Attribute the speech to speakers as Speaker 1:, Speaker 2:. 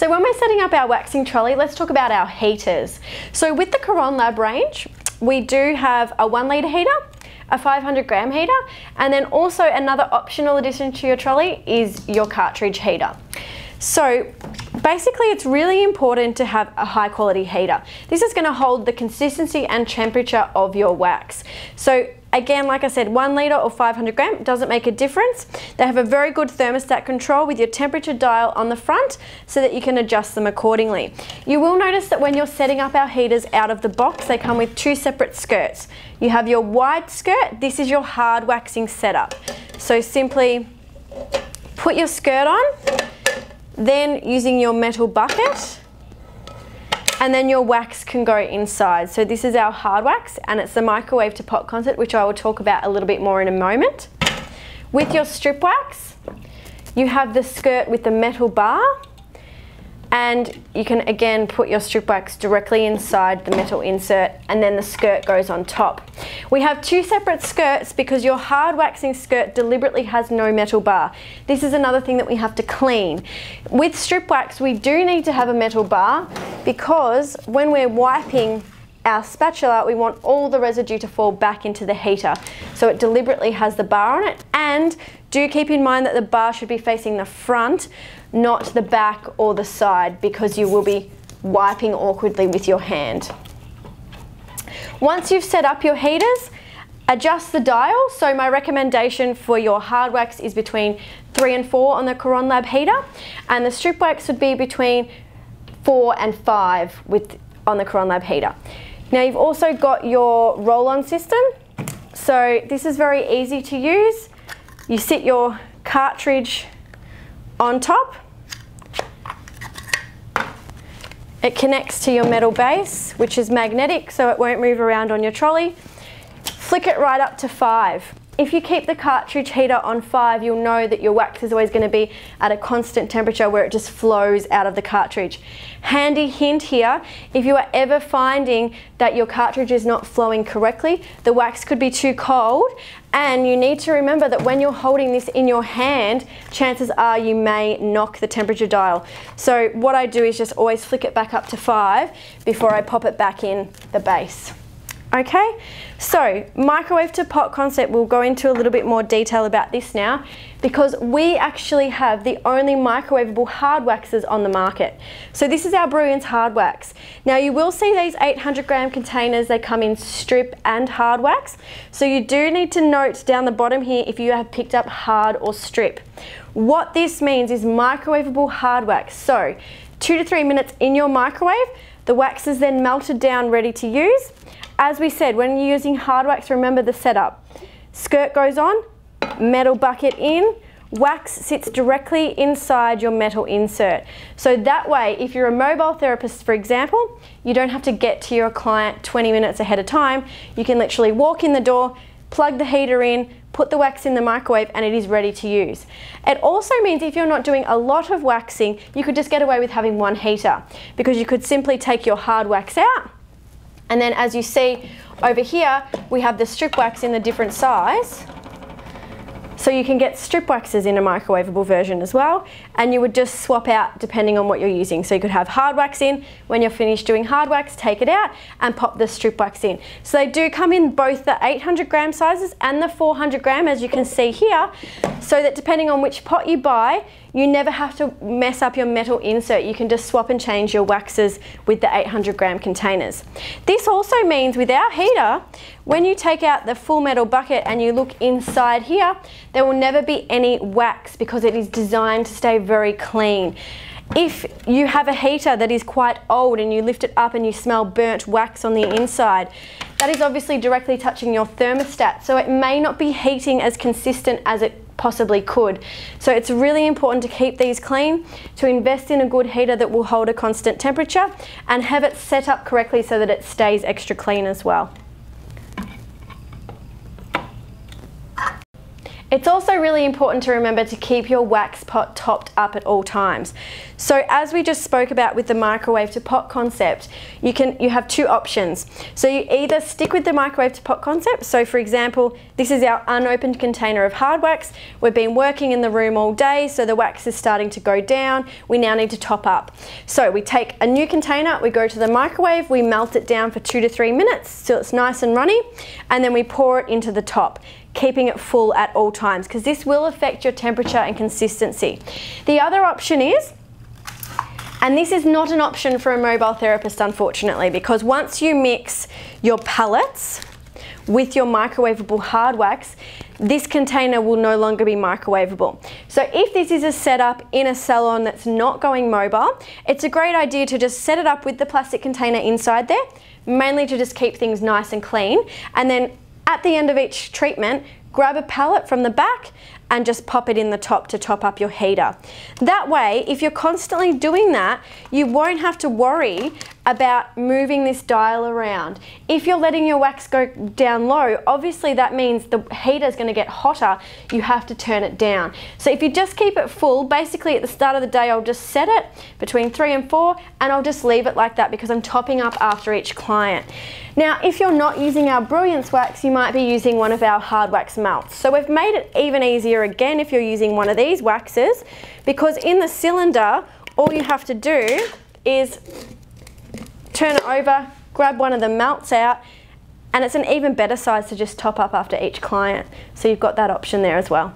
Speaker 1: So when we're setting up our waxing trolley, let's talk about our heaters. So with the Caronlab range, we do have a one litre heater, a 500 gram heater, and then also another optional addition to your trolley is your cartridge heater. So basically it's really important to have a high quality heater. This is gonna hold the consistency and temperature of your wax. So Again, like I said, one litre or 500 gram doesn't make a difference. They have a very good thermostat control with your temperature dial on the front so that you can adjust them accordingly. You will notice that when you're setting up our heaters out of the box, they come with two separate skirts. You have your wide skirt, this is your hard waxing setup. So simply put your skirt on, then using your metal bucket, and then your wax can go inside. So this is our hard wax and it's the microwave to pot concept, which I will talk about a little bit more in a moment. With your strip wax, you have the skirt with the metal bar and you can again put your strip wax directly inside the metal insert and then the skirt goes on top. We have two separate skirts because your hard waxing skirt deliberately has no metal bar. This is another thing that we have to clean. With strip wax we do need to have a metal bar because when we're wiping our spatula, we want all the residue to fall back into the heater. So it deliberately has the bar on it and do keep in mind that the bar should be facing the front not the back or the side because you will be wiping awkwardly with your hand. Once you've set up your heaters, adjust the dial. So my recommendation for your hard wax is between three and four on the Caronlab heater and the strip wax would be between four and five with on the Caronlab heater. Now you've also got your roll-on system. So this is very easy to use. You sit your cartridge on top. It connects to your metal base, which is magnetic, so it won't move around on your trolley. Flick it right up to five. If you keep the cartridge heater on 5, you'll know that your wax is always going to be at a constant temperature where it just flows out of the cartridge. Handy hint here, if you are ever finding that your cartridge is not flowing correctly, the wax could be too cold and you need to remember that when you're holding this in your hand, chances are you may knock the temperature dial. So what I do is just always flick it back up to 5 before I pop it back in the base. Okay, so microwave to pot concept, we'll go into a little bit more detail about this now because we actually have the only microwavable hard waxes on the market. So this is our Brilliance hard wax. Now you will see these 800 gram containers, they come in strip and hard wax. So you do need to note down the bottom here if you have picked up hard or strip. What this means is microwavable hard wax. So two to three minutes in your microwave, the wax is then melted down ready to use as we said, when you're using hard wax, remember the setup. Skirt goes on, metal bucket in, wax sits directly inside your metal insert. So that way, if you're a mobile therapist, for example, you don't have to get to your client 20 minutes ahead of time. You can literally walk in the door, plug the heater in, put the wax in the microwave and it is ready to use. It also means if you're not doing a lot of waxing, you could just get away with having one heater because you could simply take your hard wax out, and then as you see over here, we have the strip wax in the different size. So you can get strip waxes in a microwavable version as well, and you would just swap out depending on what you're using. So you could have hard wax in, when you're finished doing hard wax, take it out and pop the strip wax in. So they do come in both the 800 gram sizes and the 400 gram, as you can see here, so that depending on which pot you buy, you never have to mess up your metal insert. You can just swap and change your waxes with the 800 gram containers. This also means with our heater, when you take out the full metal bucket and you look inside here, there will never be any wax because it is designed to stay very clean. If you have a heater that is quite old and you lift it up and you smell burnt wax on the inside, that is obviously directly touching your thermostat, so it may not be heating as consistent as it possibly could. So it's really important to keep these clean, to invest in a good heater that will hold a constant temperature and have it set up correctly so that it stays extra clean as well. It's also really important to remember to keep your wax pot topped up at all times. So as we just spoke about with the microwave to pot concept, you can you have two options. So you either stick with the microwave to pot concept. So for example, this is our unopened container of hard wax. We've been working in the room all day, so the wax is starting to go down. We now need to top up. So we take a new container, we go to the microwave, we melt it down for two to three minutes till it's nice and runny, and then we pour it into the top keeping it full at all times because this will affect your temperature and consistency. The other option is and this is not an option for a mobile therapist, unfortunately, because once you mix your pellets with your microwavable hard wax, this container will no longer be microwavable. So if this is a setup in a salon that's not going mobile, it's a great idea to just set it up with the plastic container inside there, mainly to just keep things nice and clean. And then at the end of each treatment, grab a pellet from the back and just pop it in the top to top up your heater. That way, if you're constantly doing that, you won't have to worry about moving this dial around. If you're letting your wax go down low, obviously that means the heater is going to get hotter. You have to turn it down. So if you just keep it full, basically at the start of the day, I'll just set it between three and four, and I'll just leave it like that because I'm topping up after each client. Now, if you're not using our Brilliance wax, you might be using one of our hard wax melts. So we've made it even easier again if you're using one of these waxes, because in the cylinder, all you have to do is turn it over, grab one of the melts out, and it's an even better size to just top up after each client. So you've got that option there as well.